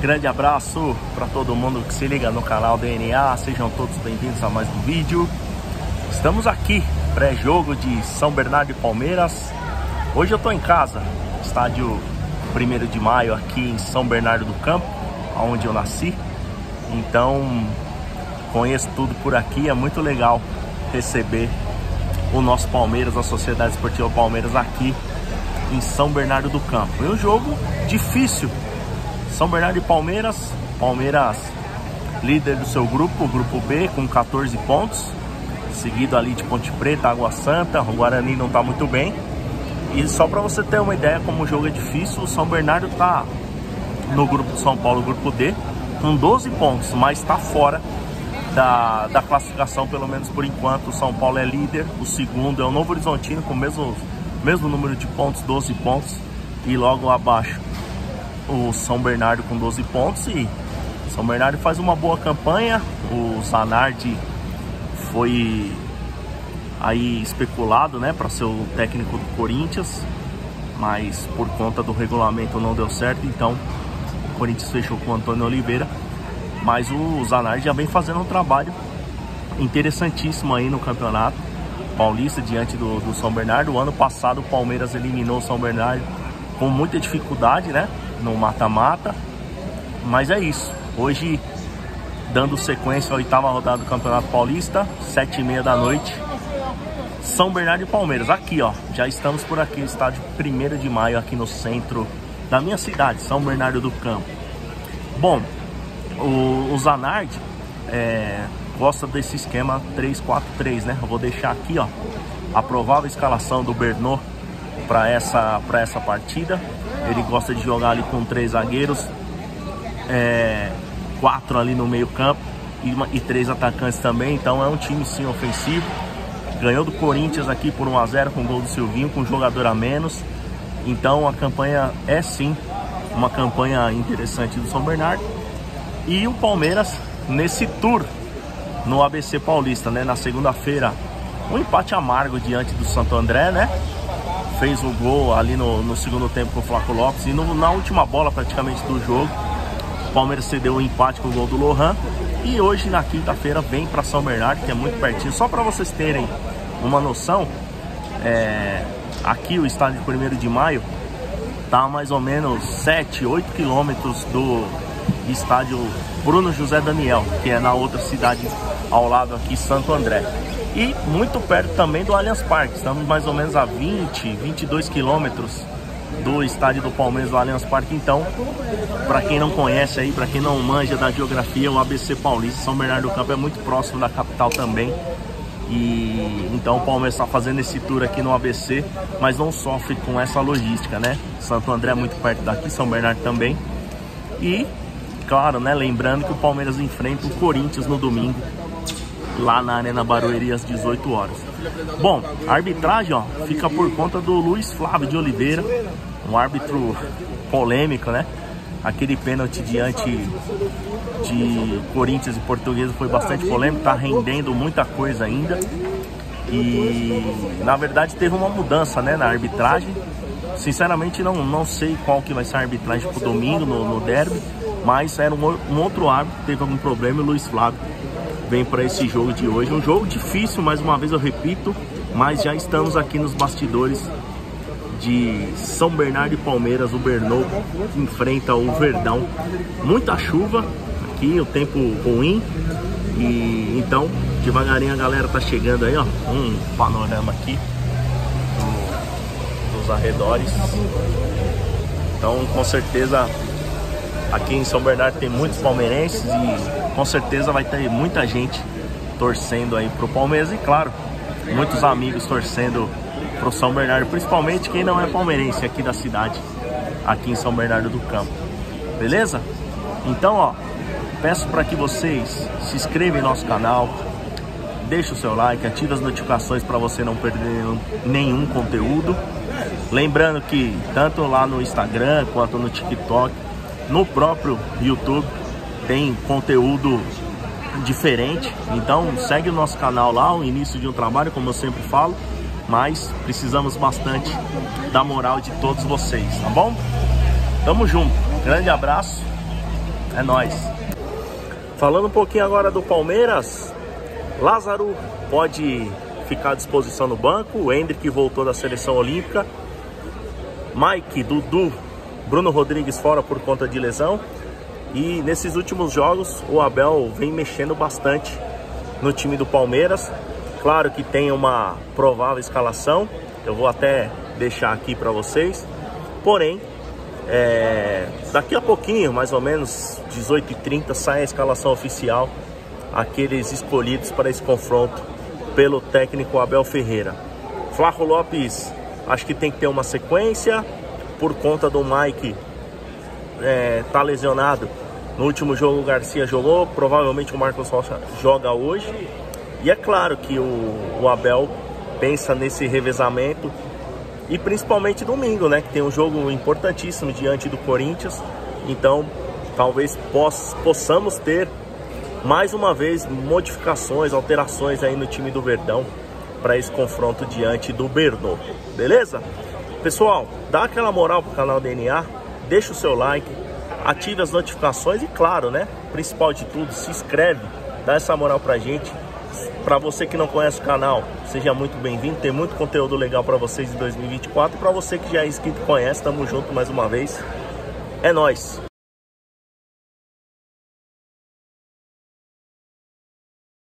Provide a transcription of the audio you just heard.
Grande abraço para todo mundo que se liga no canal DNA. Sejam todos bem-vindos a mais um vídeo. Estamos aqui, pré-jogo de São Bernardo e Palmeiras. Hoje eu tô em casa, estádio 1 de maio aqui em São Bernardo do Campo, onde eu nasci. Então, conheço tudo por aqui, é muito legal receber o nosso Palmeiras, a Sociedade Esportiva Palmeiras aqui em São Bernardo do Campo. E um jogo difícil. São Bernardo e Palmeiras. Palmeiras líder do seu grupo, grupo B, com 14 pontos. Seguido ali de Ponte Preta, Água Santa. O Guarani não está muito bem. E só para você ter uma ideia como o jogo é difícil, o São Bernardo está no grupo São Paulo, grupo D, com 12 pontos, mas está fora da, da classificação, pelo menos por enquanto. O São Paulo é líder, o segundo é o Novo Horizontino com o mesmo, mesmo número de pontos, 12 pontos. E logo abaixo o São Bernardo com 12 pontos. E São Bernardo faz uma boa campanha. O Zanardi foi aí especulado né, para ser o técnico do Corinthians, mas por conta do regulamento não deu certo, então o Corinthians fechou com o Antônio Oliveira. Mas o Zanardi já vem fazendo um trabalho interessantíssimo aí no campeonato paulista diante do, do São Bernardo. O ano passado o Palmeiras eliminou o São Bernardo com muita dificuldade, né? No mata-mata. Mas é isso. Hoje, dando sequência à oitava rodada do Campeonato Paulista, sete e meia da noite. São Bernardo e Palmeiras, aqui ó, já estamos por aqui, estádio 1 de maio, aqui no centro da minha cidade, São Bernardo do Campo. Bom, o, o Zanardi é, gosta desse esquema 3-4-3, né? Eu vou deixar aqui, ó, a provável escalação do Bernot para essa, essa partida. Ele gosta de jogar ali com três zagueiros, é, quatro ali no meio campo e, e três atacantes também. Então é um time sim ofensivo. Ganhou do Corinthians aqui por 1 a 0 com o gol do Silvinho, com um jogador a menos. Então a campanha é sim uma campanha interessante do São Bernardo. E o Palmeiras nesse tour no ABC Paulista, né? Na segunda-feira, um empate amargo diante do Santo André, né? Fez o gol ali no, no segundo tempo com o Flaco Lopes e no, na última bola praticamente do jogo, o Palmeiras cedeu o um empate com o gol do Lohan. E hoje, na quinta-feira, vem para São Bernardo, que é muito pertinho. Só para vocês terem uma noção, é, aqui o estádio de 1 de maio tá mais ou menos 7, 8 quilômetros do, estádio Bruno José Daniel, que é na outra cidade ao lado aqui, Santo André. E muito perto também do Allianz Parque, estamos mais ou menos a 20, 22 quilômetros do estádio do Palmeiras do Allianz Parque. Então, para quem não conhece aí, para quem não manja da geografia, o ABC Paulista, São Bernardo do Campo é muito próximo da capital também. E então o Palmeiras está fazendo esse tour aqui no ABC, mas não sofre com essa logística, né? Santo André é muito perto daqui, São Bernardo também. E claro, né? Lembrando que o Palmeiras enfrenta o Corinthians no domingo, lá na Arena Barueri às 18 horas. Bom, a arbitragem ó, fica por conta do Luiz Flávio de Oliveira, um árbitro polêmico, né? Aquele pênalti diante de Corinthians e Portuguesa foi bastante polêmico, tá rendendo muita coisa ainda. E na verdade teve uma mudança né, na arbitragem. Sinceramente não, não sei qual que vai ser a arbitragem pro domingo no, no derby mas era um, um outro árbitro que teve algum problema e o Luiz Flávio vem para esse jogo de hoje. Um jogo difícil, mais uma vez eu repito, mas já estamos aqui nos bastidores de São Bernardo e Palmeiras, o Bernô enfrenta o Verdão. Muita chuva aqui, o tempo ruim. E então, devagarinho a galera tá chegando aí, ó. Um panorama aqui dos arredores. Então, com certeza Aqui em São Bernardo tem muitos palmeirenses e com certeza vai ter muita gente torcendo aí pro Palmeiras e claro, muitos amigos torcendo pro São Bernardo, principalmente quem não é palmeirense aqui da cidade, aqui em São Bernardo do Campo. Beleza? Então, ó, peço para que vocês se inscrevam em nosso canal, deixe o seu like, ative as notificações para você não perder nenhum conteúdo. Lembrando que tanto lá no Instagram quanto no TikTok no próprio YouTube tem conteúdo diferente. Então segue o nosso canal lá, o início de um trabalho, como eu sempre falo. Mas precisamos bastante da moral de todos vocês, tá bom? Tamo junto! Grande abraço. É nós. Falando um pouquinho agora do Palmeiras, Lázaro pode ficar à disposição no banco. O Hendrick voltou da seleção olímpica. Mike, Dudu, Bruno Rodrigues fora por conta de lesão. E nesses últimos jogos o Abel vem mexendo bastante no time do Palmeiras. Claro que tem uma provável escalação, eu vou até deixar aqui para vocês. Porém, é, daqui a pouquinho, mais ou menos 18h30, sai a escalação oficial, aqueles escolhidos para esse confronto pelo técnico Abel Ferreira. Flávio Lopes, acho que tem que ter uma sequência, por conta do Mike é, tá lesionado. No último jogo o Garcia jogou, provavelmente o Marcos Rocha joga hoje. E é claro que o, o Abel pensa nesse revezamento e principalmente domingo, né? Que tem um jogo importantíssimo diante do Corinthians. Então, talvez poss possamos ter mais uma vez modificações, alterações aí no time do Verdão para esse confronto diante do Bernou. Beleza? Pessoal, dá aquela moral pro canal DNA, deixa o seu like, ative as notificações e claro, né? Principal de tudo, se inscreve, dá essa moral pra gente. Para você que não conhece o canal, seja muito bem-vindo. Tem muito conteúdo legal para vocês em 2024. Para você que já é inscrito conhece, tamo junto mais uma vez. É nós.